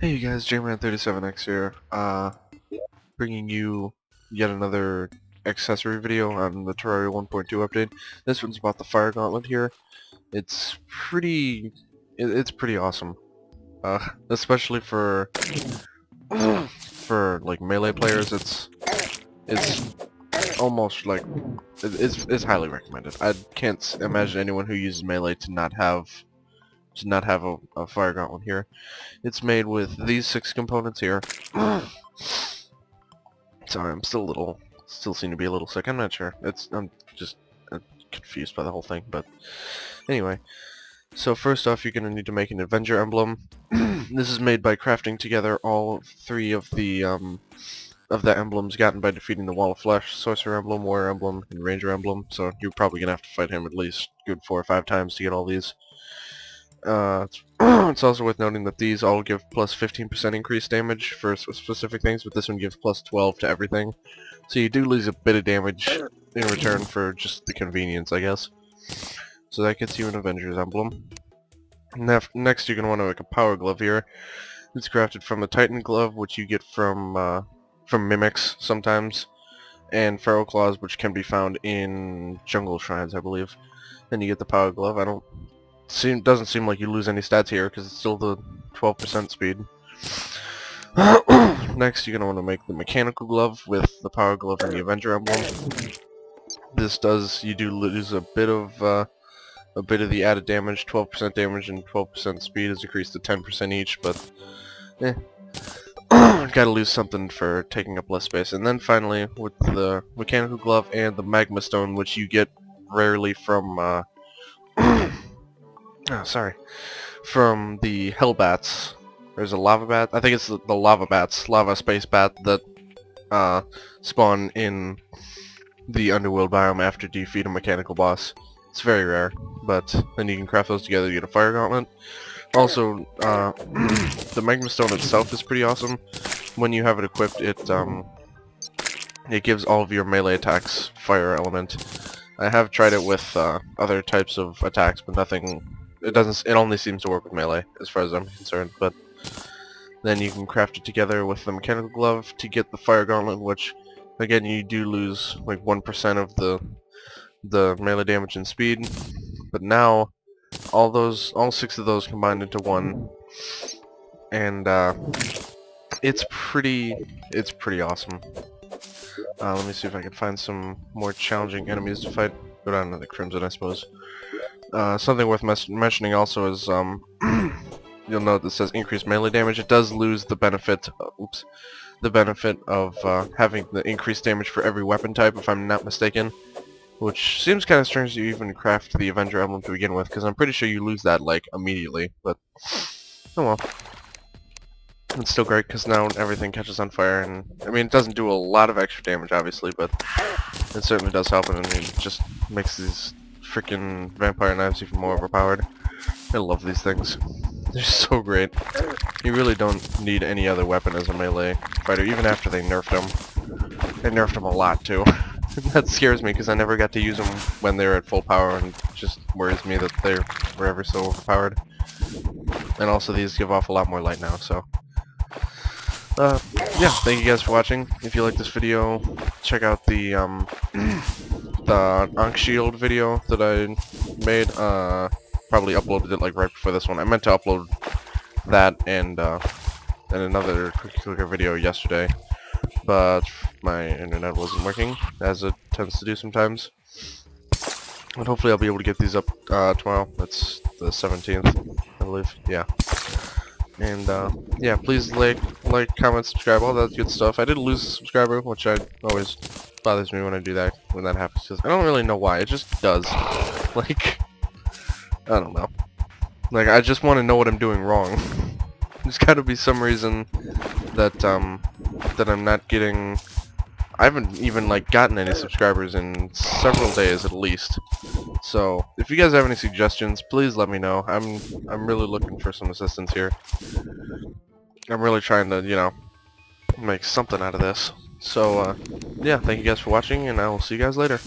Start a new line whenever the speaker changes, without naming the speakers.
Hey you guys, J-Man37X here, uh, bringing you yet another accessory video on the Terraria 1.2 update. This one's about the Fire Gauntlet here. It's pretty, it, it's pretty awesome, uh, especially for, for, like, melee players, it's, it's almost like, it's, it's highly recommended. I can't imagine anyone who uses melee to not have to not have a, a fire gauntlet here. It's made with these six components here. Sorry, I'm still a little, still seem to be a little sick. I'm not sure. It's, I'm just I'm confused by the whole thing, but anyway. So first off, you're going to need to make an Avenger emblem. this is made by crafting together all three of the um, of the emblems gotten by defeating the Wall of Flesh, Sorcerer Emblem, Warrior Emblem, and Ranger Emblem. So you're probably going to have to fight him at least good four or five times to get all these. Uh, it's also worth noting that these all give plus 15% increased damage for specific things, but this one gives plus 12 to everything. So you do lose a bit of damage in return for just the convenience, I guess. So that gets you an Avengers emblem. Next, you're going to want to make a Power Glove here. It's crafted from the Titan Glove, which you get from uh, from Mimics sometimes, and Feral Claws, which can be found in Jungle Shrines, I believe. Then you get the Power Glove. I don't seem doesn't seem like you lose any stats here because it's still the 12% speed. Next, you're going to want to make the mechanical glove with the power glove and the Avenger emblem. This does you do lose a bit of uh, a bit of the added damage. 12% damage and 12% speed is increased to 10% each, but eh. Gotta lose something for taking up less space. And then finally, with the mechanical glove and the magma stone, which you get rarely from uh, Oh, sorry. From the Hellbats. There's a lava bat. I think it's the, the lava bats, lava space bat that uh, spawn in the underworld biome after defeat a mechanical boss. It's very rare, but then you can craft those together to get a fire gauntlet. Also, uh, the magma stone itself is pretty awesome. When you have it equipped, it um, it gives all of your melee attacks fire element. I have tried it with uh, other types of attacks, but nothing it doesn't. It only seems to work with melee, as far as I'm concerned. But then you can craft it together with the mechanical glove to get the fire gauntlet, which again you do lose like one percent of the the melee damage and speed. But now all those, all six of those combined into one, and uh, it's pretty, it's pretty awesome. Uh, let me see if I can find some more challenging enemies to fight. Go down to the Crimson, I suppose. Uh, something worth mentioning also is um, you'll note that says increased melee damage. It does lose the benefit, uh, oops, the benefit of uh, having the increased damage for every weapon type, if I'm not mistaken. Which seems kind of strange to even craft the Avenger emblem to begin with, because I'm pretty sure you lose that like immediately. But oh well. It's still great because now everything catches on fire, and I mean it doesn't do a lot of extra damage, obviously, but it certainly does help, and it just makes these freaking vampire knives even more overpowered. I love these things. They're so great. You really don't need any other weapon as a melee fighter, even after they nerfed them. They nerfed them a lot, too. that scares me, because I never got to use them when they were at full power, and just worries me that they were ever so overpowered. And also, these give off a lot more light now, so... Uh, yeah, thank you guys for watching. If you like this video, check out the, um, the Ankh Shield video that I made. Uh, probably uploaded it like right before this one. I meant to upload that and uh, and another quick clicker video yesterday, but my internet wasn't working, as it tends to do sometimes. But hopefully I'll be able to get these up uh, tomorrow. That's the 17th, I believe. Yeah. And uh, yeah, please like, like, comment, subscribe, all that good stuff. I did lose a subscriber, which I always bothers me when I do that, when that happens. I don't really know why, it just does. Like, I don't know. Like, I just want to know what I'm doing wrong. There's gotta be some reason that, um, that I'm not getting... I haven't even, like, gotten any subscribers in several days at least. So, if you guys have any suggestions, please let me know. I'm, I'm really looking for some assistance here. I'm really trying to, you know, make something out of this. So, uh, yeah, thank you guys for watching, and I will see you guys later.